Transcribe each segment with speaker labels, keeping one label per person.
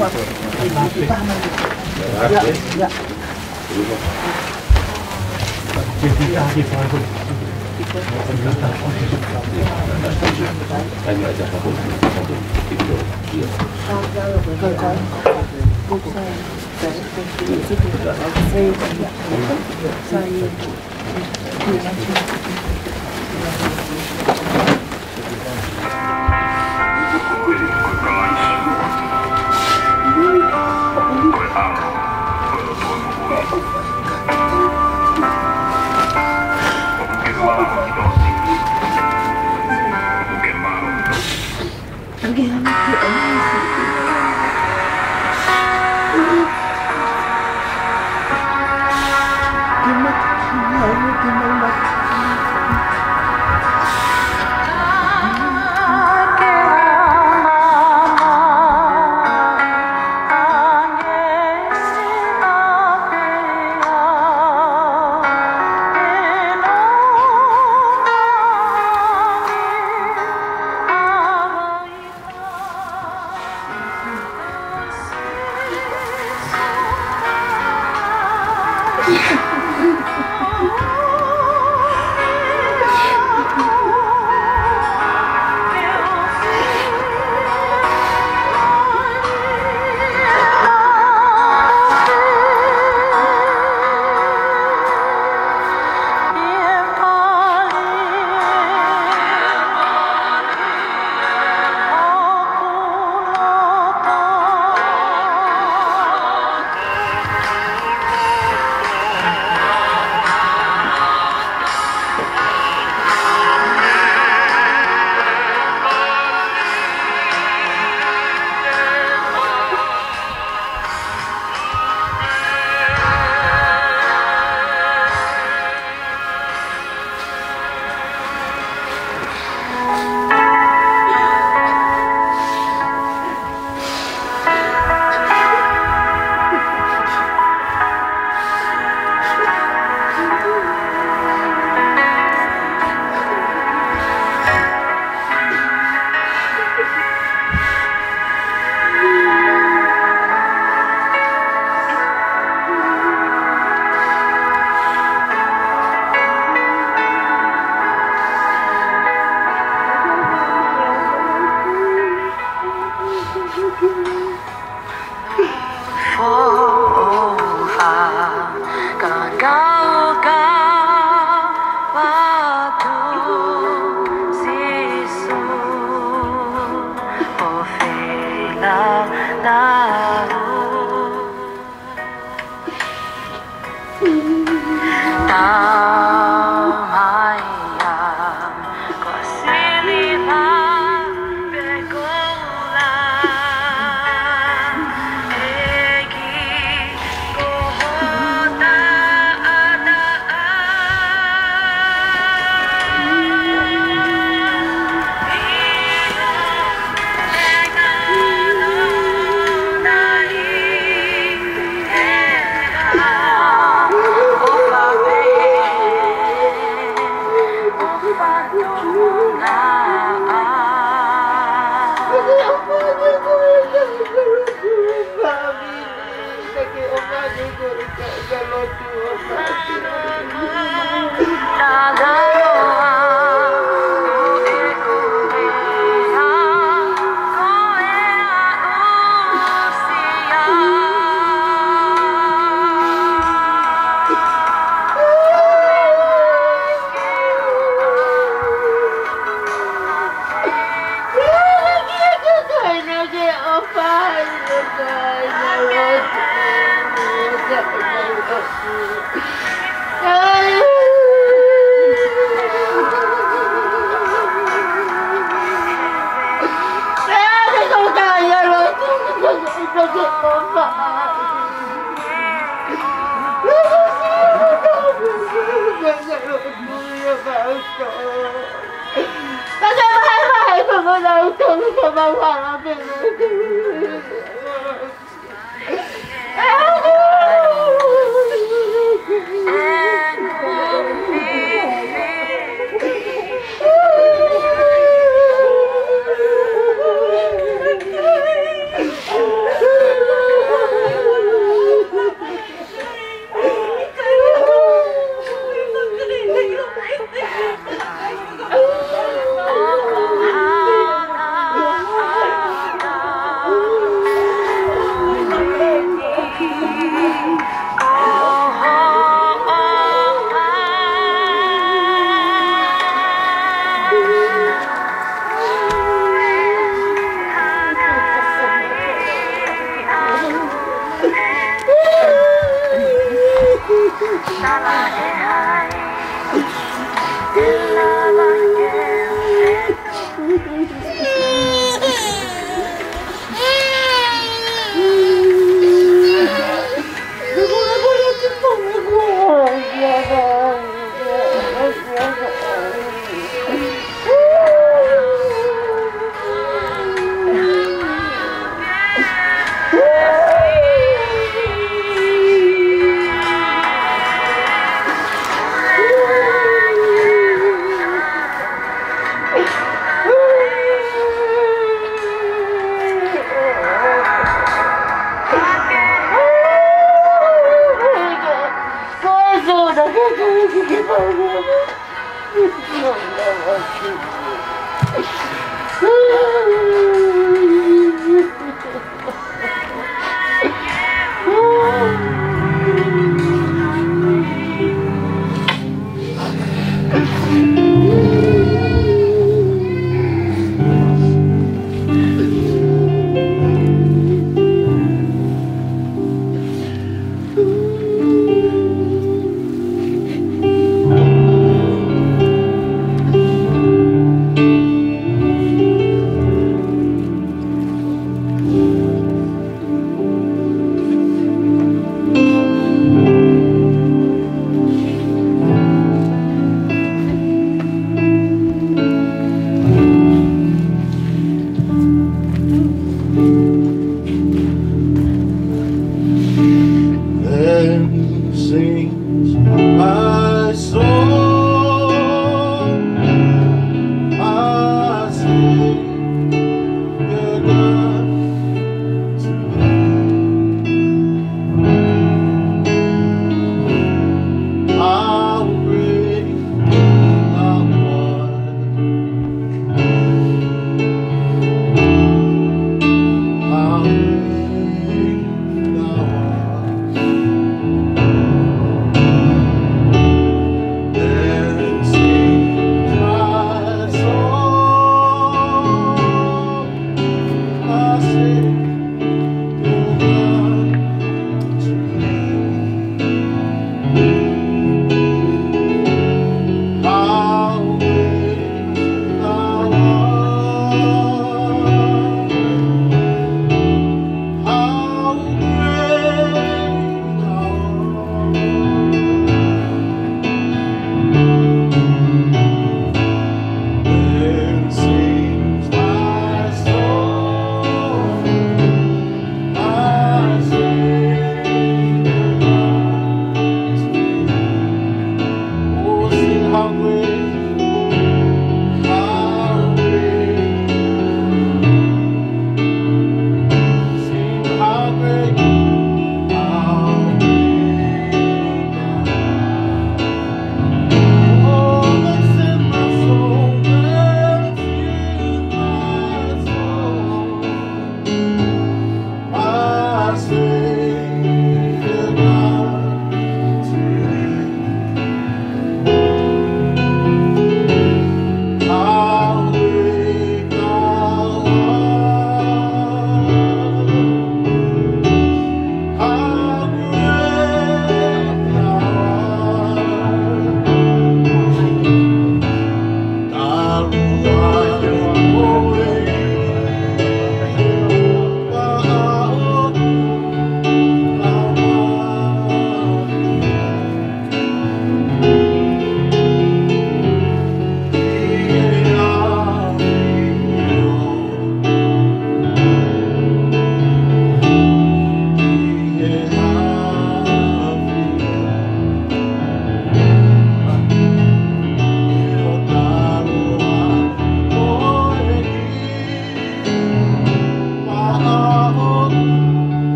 Speaker 1: Dạ. Anh
Speaker 2: lại chẳng có hồn trong đường tìm hiểu kia.
Speaker 3: Cơ có cục xe, cái cục xe, cái cục
Speaker 4: xe, cái cục xe, cái cục xe,
Speaker 3: yang.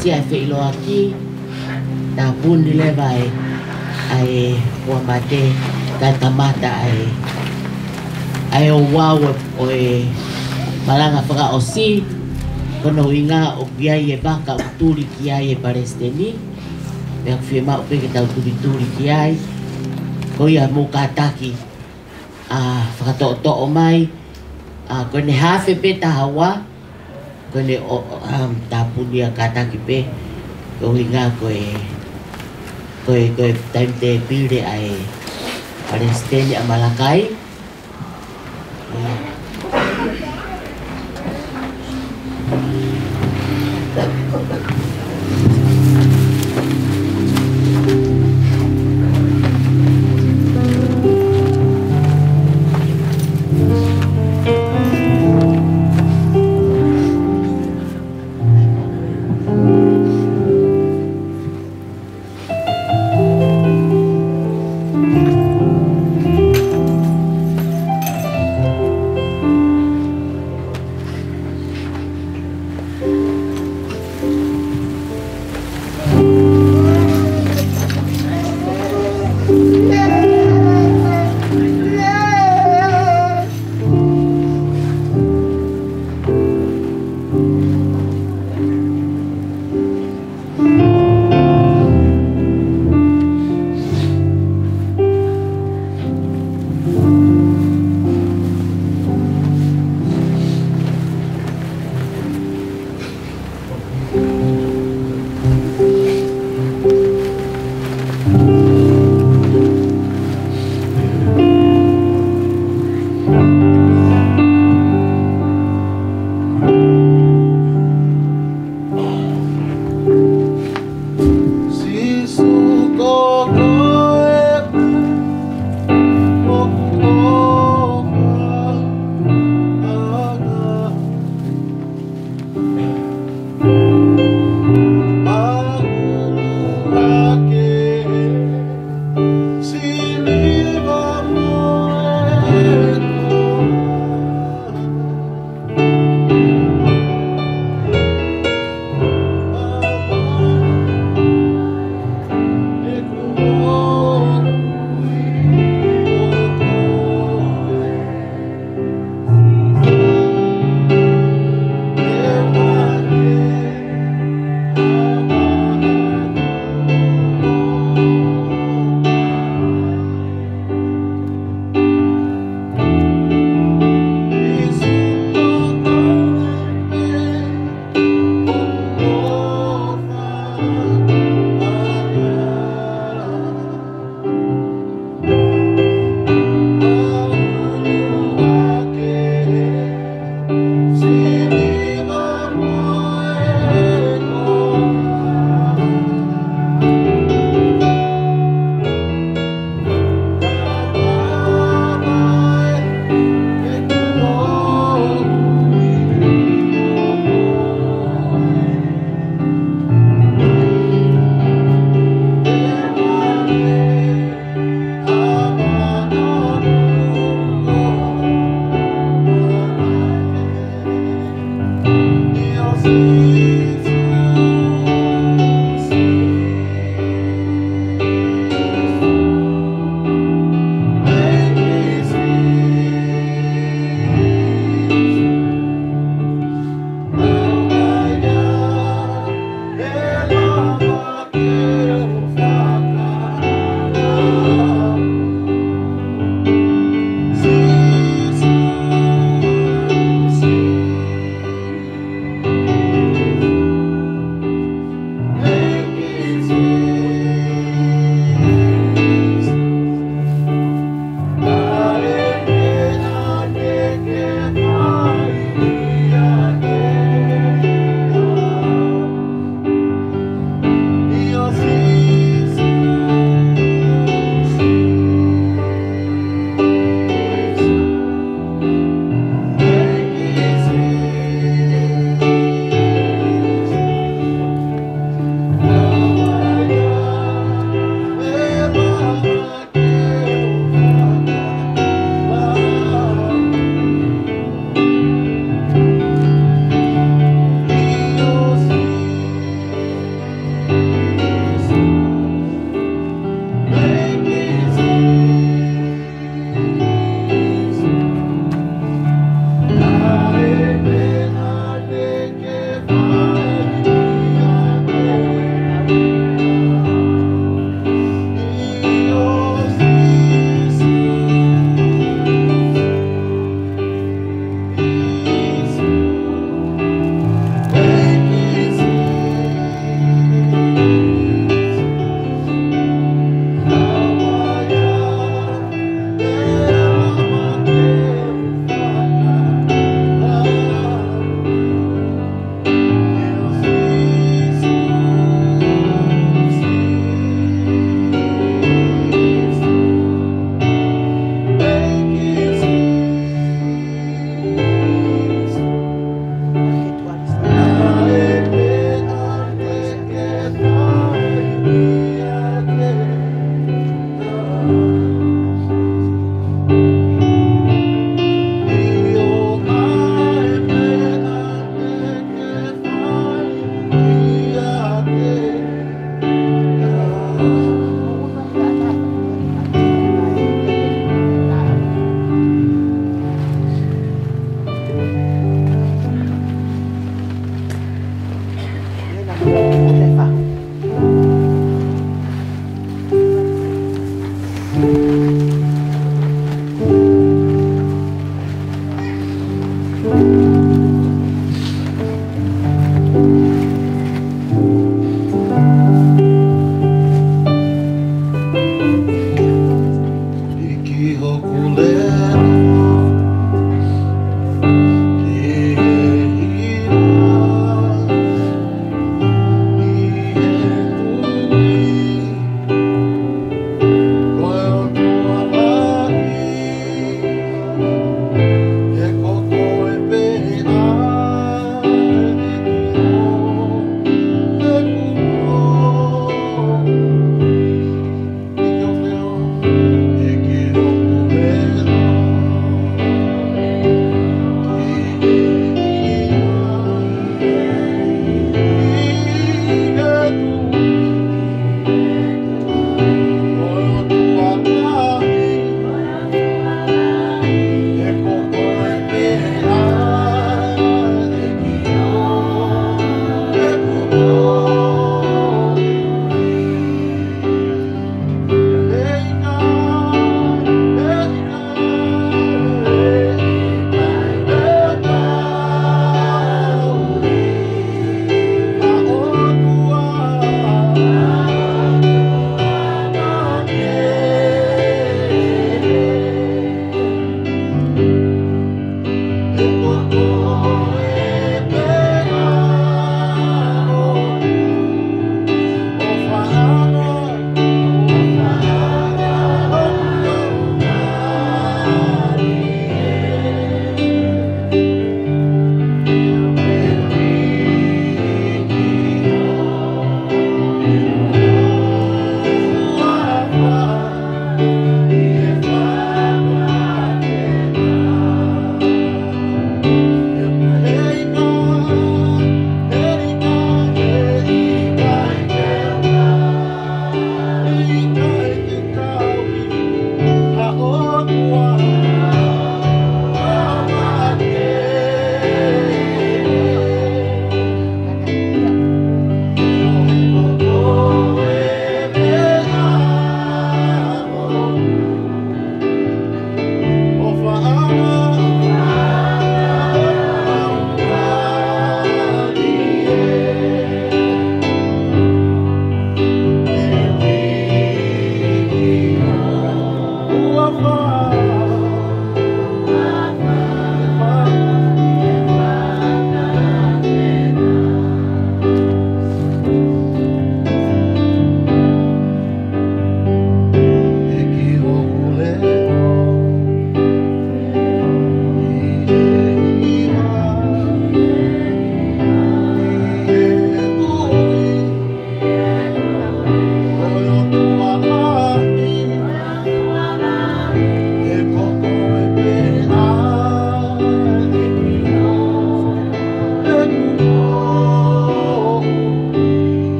Speaker 5: Ko o si ai fe ilo aki. Ta pun ni le vai ai wa mate ta kamata ai. Ai o wa o e malanga faka o si. Kono inga o kia e baka o turi kia e paresteni me ak fema o pe ke tau turi turi kia ai ko mo kataki a faka to to mai. A ko ne hafe pe ta hawa kone o am tapu dia kata kipe kolinga koe koe koe time te pilde ai Palestine Malakai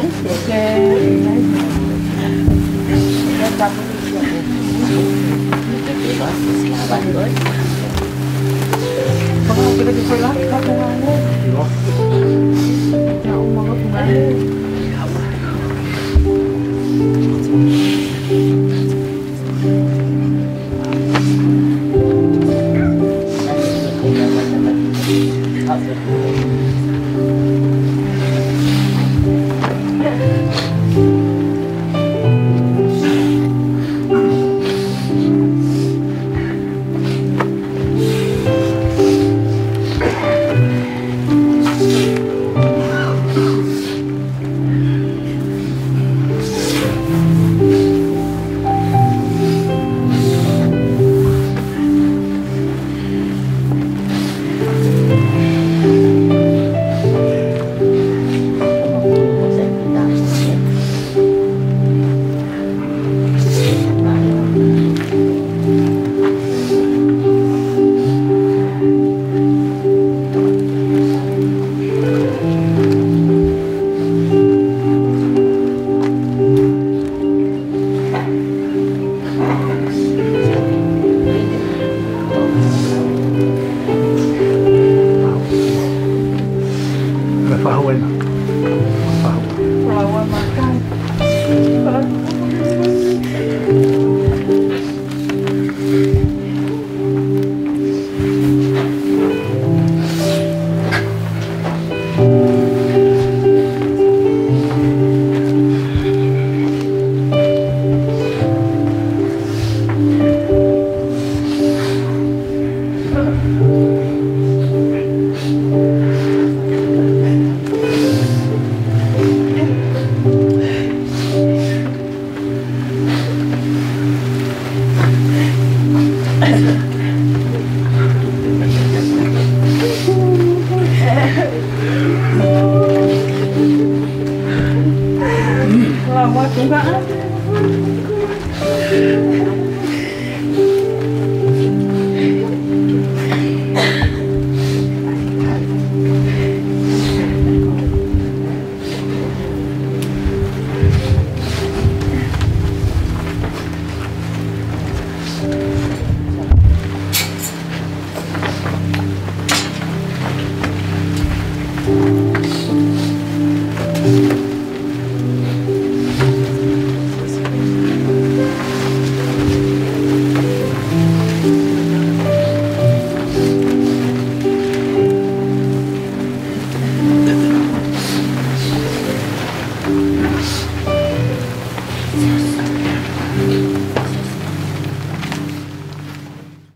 Speaker 4: Lawat juga